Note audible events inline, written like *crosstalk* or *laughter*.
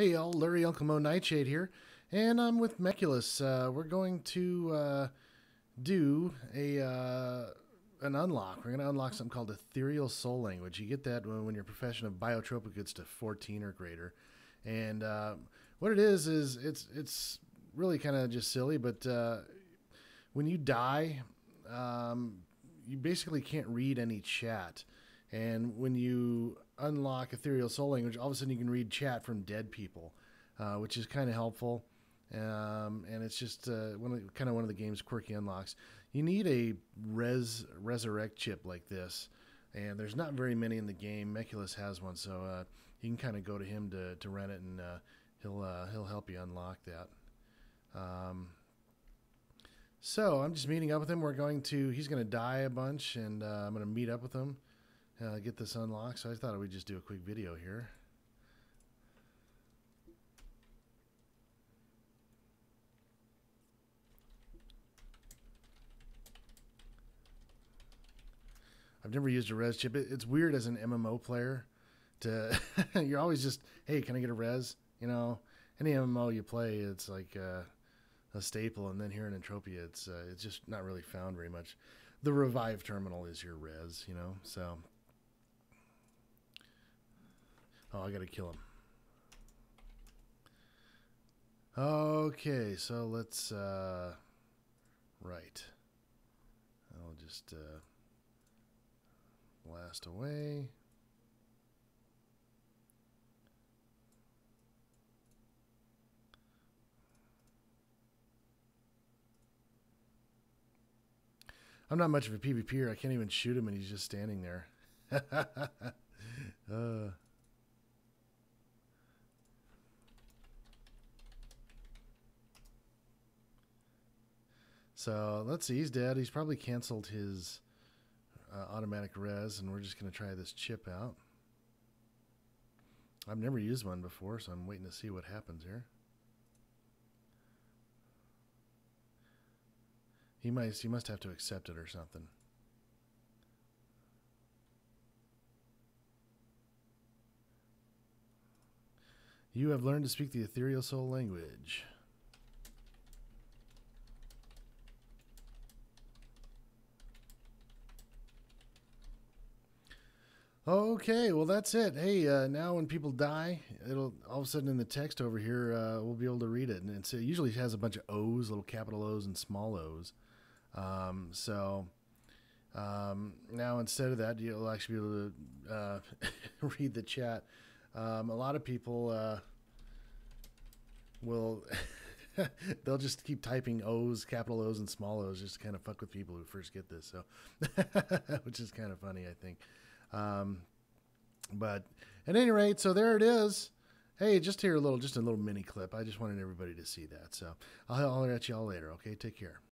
Hey, y'all, Luri Uncle Mo Nightshade here, and I'm with Meculus. Uh, we're going to uh, do a uh, an unlock. We're going to unlock something called Ethereal Soul Language. You get that when, when your profession of Biotropic gets to 14 or greater. And uh, what it is is it's it's really kind of just silly, but uh, when you die, um, you basically can't read any chat. And when you unlock Ethereal Soul Language, all of a sudden you can read chat from dead people, uh, which is kind of helpful. Um, and it's just uh, one kind of one of the game's quirky unlocks. You need a res resurrect chip like this, and there's not very many in the game. Meculus has one, so uh, you can kind of go to him to, to rent it, and uh, he'll uh, he'll help you unlock that. Um, so I'm just meeting up with him. We're going to he's going to die a bunch, and uh, I'm going to meet up with him uh, get this unlocked. So I thought we'd just do a quick video here. I've never used a res chip. It, it's weird as an MMO player to *laughs* you're always just hey, can I get a res? You know, any MMO you play, it's like uh, a staple, and then here in Entropia, it's uh, it's just not really found very much. The revive terminal is your res, you know, so Oh, I gotta kill him. Okay, so let's, uh, right. I'll just, uh, blast away. I'm not much of a PvPer. I can't even shoot him and he's just standing there. *laughs* uh. So let's see. He's dead. He's probably canceled his uh, automatic res, and we're just going to try this chip out. I've never used one before, so I'm waiting to see what happens here. He might. He must have to accept it or something. You have learned to speak the ethereal soul language. Okay, well that's it. Hey, uh, now when people die, it'll all of a sudden in the text over here uh, we'll be able to read it, and it usually has a bunch of O's, little capital O's and small O's. Um, so um, now instead of that, you'll actually be able to uh, *laughs* read the chat. Um, a lot of people uh, will *laughs* they'll just keep typing O's, capital O's, and small O's just to kind of fuck with people who first get this. So, *laughs* which is kind of funny, I think. Um, but at any rate, so there it is. Hey, just here a little, just a little mini clip. I just wanted everybody to see that. So I'll holler at you all later. Okay, take care.